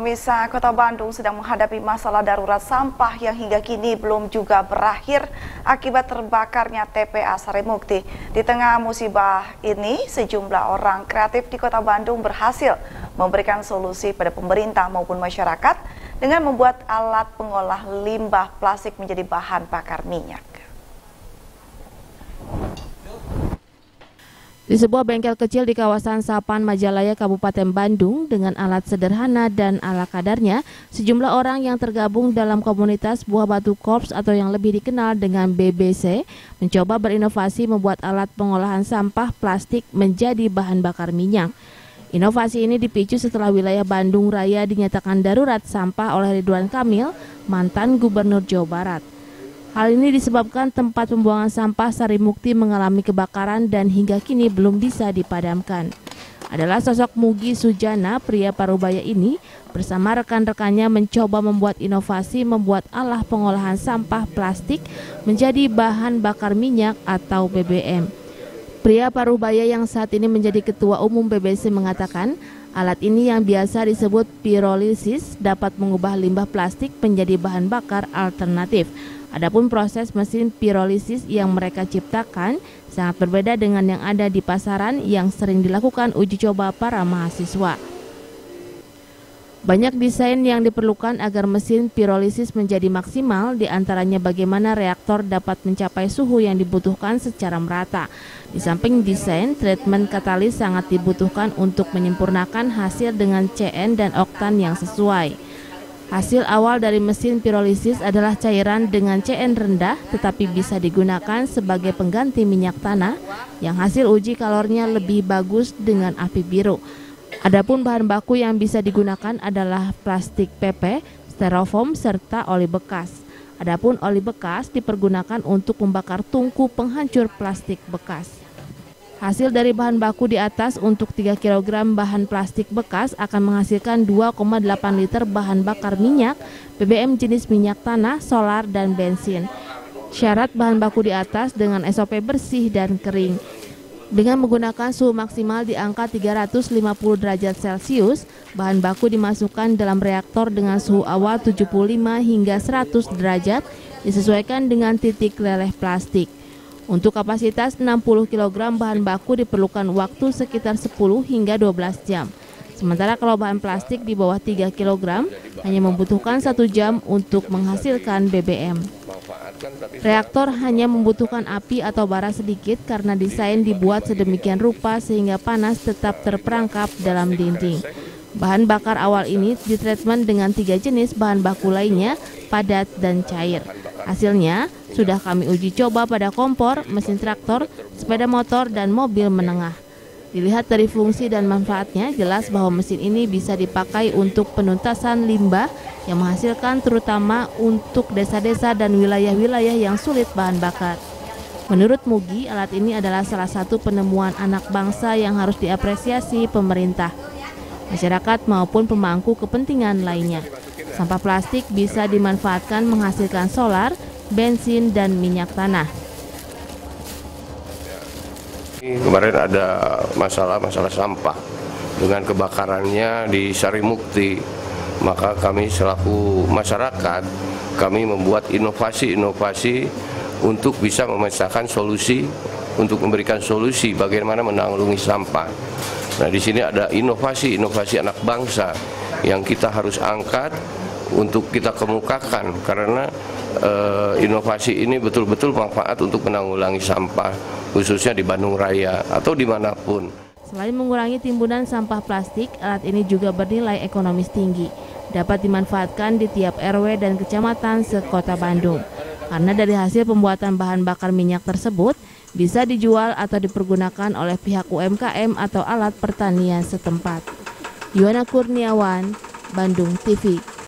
Pemirsa Kota Bandung sedang menghadapi masalah darurat sampah yang hingga kini belum juga berakhir akibat terbakarnya TPA Sarimukti. Di tengah musibah ini, sejumlah orang kreatif di Kota Bandung berhasil memberikan solusi pada pemerintah maupun masyarakat dengan membuat alat pengolah limbah plastik menjadi bahan bakar minyak. Di sebuah bengkel kecil di kawasan Sapan Majalaya Kabupaten Bandung dengan alat sederhana dan ala kadarnya, sejumlah orang yang tergabung dalam komunitas Buah Batu Korps atau yang lebih dikenal dengan BBC mencoba berinovasi membuat alat pengolahan sampah plastik menjadi bahan bakar minyak. Inovasi ini dipicu setelah wilayah Bandung Raya dinyatakan darurat sampah oleh Ridwan Kamil, mantan Gubernur Jawa Barat. Hal ini disebabkan tempat pembuangan sampah Sarimukti mengalami kebakaran dan hingga kini belum bisa dipadamkan. Adalah sosok Mugi Sujana, pria parubaya ini, bersama rekan-rekannya mencoba membuat inovasi membuat alah pengolahan sampah plastik menjadi bahan bakar minyak atau BBM. Pria parubaya yang saat ini menjadi ketua umum BBC mengatakan, alat ini yang biasa disebut pirolisis dapat mengubah limbah plastik menjadi bahan bakar alternatif Adapun proses mesin pirolisis yang mereka ciptakan sangat berbeda dengan yang ada di pasaran yang sering dilakukan uji coba para mahasiswa. Banyak desain yang diperlukan agar mesin pirolisis menjadi maksimal, di antaranya bagaimana reaktor dapat mencapai suhu yang dibutuhkan secara merata. Di samping desain, treatment katalis sangat dibutuhkan untuk menyempurnakan hasil dengan CN dan oktan yang sesuai. Hasil awal dari mesin pirolisis adalah cairan dengan CN rendah tetapi bisa digunakan sebagai pengganti minyak tanah yang hasil uji kalornya lebih bagus dengan api biru. Adapun bahan baku yang bisa digunakan adalah plastik PP, styrofoam serta oli bekas. Adapun oli bekas dipergunakan untuk membakar tungku penghancur plastik bekas. Hasil dari bahan baku di atas untuk 3 kg bahan plastik bekas akan menghasilkan 2,8 liter bahan bakar minyak, BBM jenis minyak tanah, solar, dan bensin. Syarat bahan baku di atas dengan SOP bersih dan kering. Dengan menggunakan suhu maksimal di angka 350 derajat Celcius, bahan baku dimasukkan dalam reaktor dengan suhu awal 75 hingga 100 derajat disesuaikan dengan titik leleh plastik. Untuk kapasitas 60 kg bahan baku diperlukan waktu sekitar 10 hingga 12 jam. Sementara kalau bahan plastik di bawah 3 kg hanya membutuhkan satu jam untuk menghasilkan BBM. Reaktor hanya membutuhkan api atau bara sedikit karena desain dibuat sedemikian rupa sehingga panas tetap terperangkap dalam dinding. Bahan bakar awal ini ditreatment dengan tiga jenis bahan baku lainnya, padat dan cair. Hasilnya sudah kami uji coba pada kompor, mesin traktor, sepeda motor, dan mobil menengah. Dilihat dari fungsi dan manfaatnya, jelas bahwa mesin ini bisa dipakai untuk penuntasan limbah yang menghasilkan terutama untuk desa-desa dan wilayah-wilayah yang sulit bahan bakar. Menurut Mugi, alat ini adalah salah satu penemuan anak bangsa yang harus diapresiasi pemerintah, masyarakat maupun pemangku kepentingan lainnya. Sampah plastik bisa dimanfaatkan menghasilkan solar, bensin, dan minyak tanah. Kemarin ada masalah-masalah sampah dengan kebakarannya di Sarimukti. Maka kami selaku masyarakat, kami membuat inovasi-inovasi untuk bisa memecahkan solusi, untuk memberikan solusi bagaimana menanggulangi sampah. Nah di sini ada inovasi-inovasi anak bangsa yang kita harus angkat untuk kita kemukakan karena uh, inovasi ini betul-betul manfaat untuk menanggulangi sampah khususnya di Bandung Raya atau di mana pun. Selain mengurangi timbunan sampah plastik, alat ini juga bernilai ekonomis tinggi. Dapat dimanfaatkan di tiap RW dan kecamatan sekota Bandung. Karena dari hasil pembuatan bahan bakar minyak tersebut bisa dijual atau dipergunakan oleh pihak UMKM atau alat pertanian setempat. Yuana Kurniawan, Bandung TV.